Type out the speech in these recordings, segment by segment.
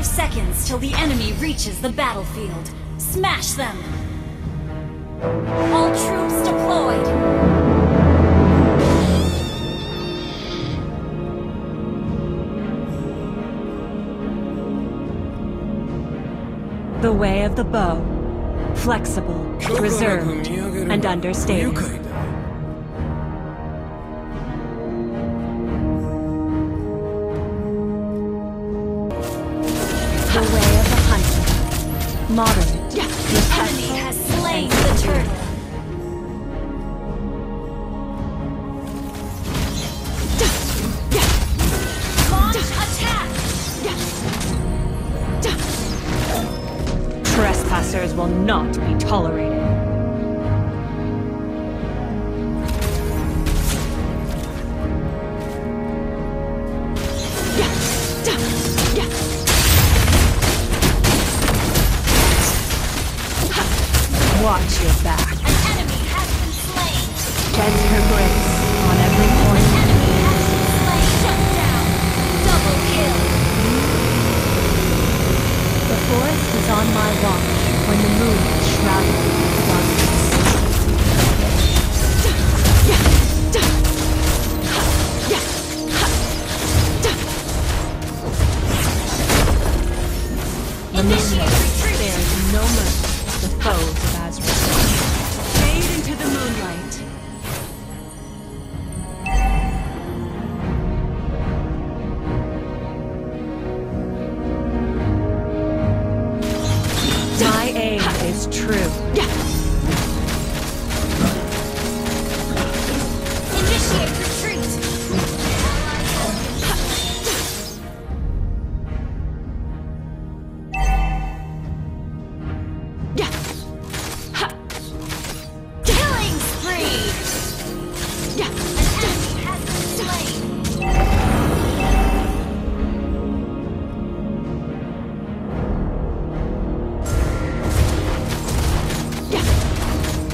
Five seconds till the enemy reaches the battlefield. Smash them! All troops deployed! The way of the bow. Flexible, reserved, and understated. Modern, The Initiate retreat! spares no mercy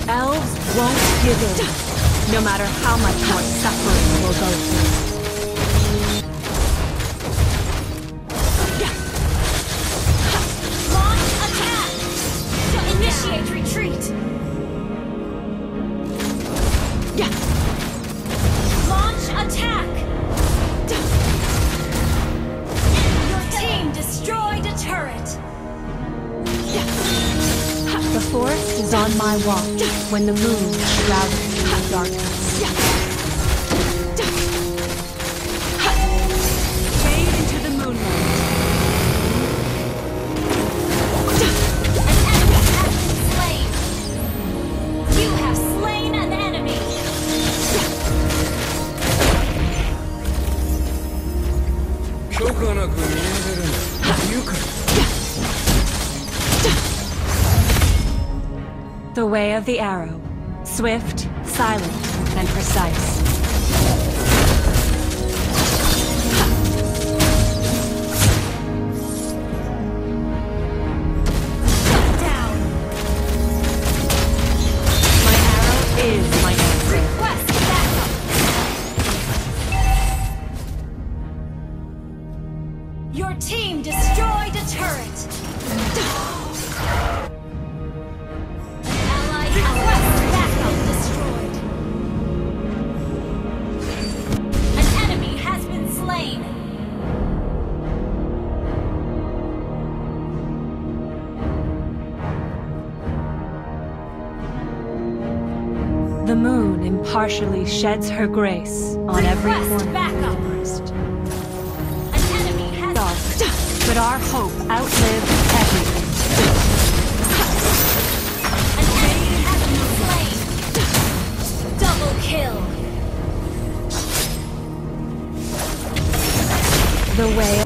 Elves won't give in, no matter how much more suffering we'll go through. Forest is on my watch when the moon is shrouded in darkness. Way of the arrow. Swift, silent, and precise. Down! My arrow is my answer. Request backup! Your team destroyed a turret! The moon impartially sheds her grace on every corner backup. forest. An enemy has Dark, but our hope outlives everything. An enemy has been slain! Double kill! The way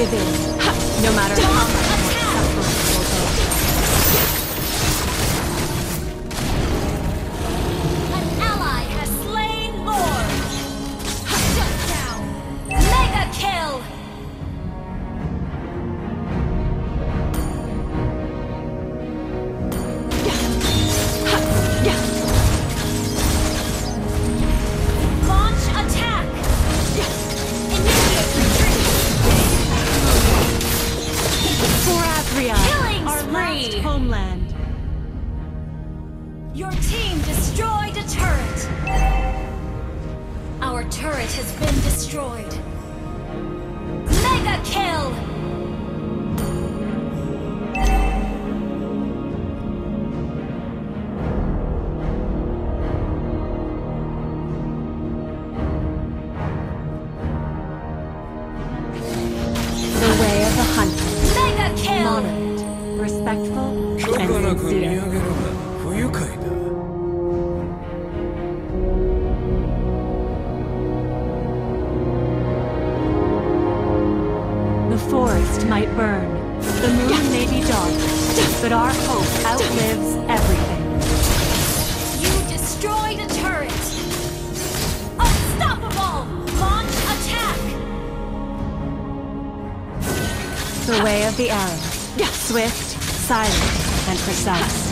give in, no matter how turret has been destroyed. Mega kill. But our hope outlives everything. You destroyed a turret. Unstoppable. Launch attack. The way of the arrow. Swift, silent, and precise.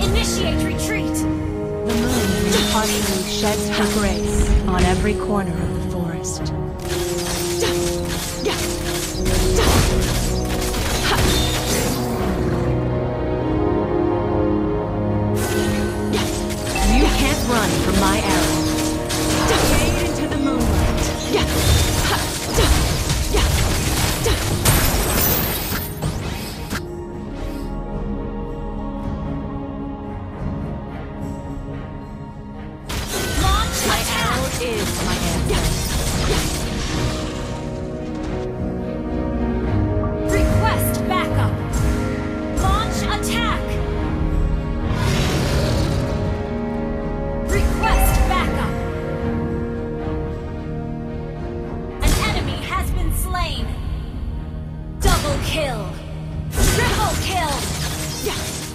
Initiate retreat. The moon impartially sheds her grace on every corner of the forest. Is my answer. Request backup. Launch attack. Request backup. An enemy has been slain. Double kill. Triple kill.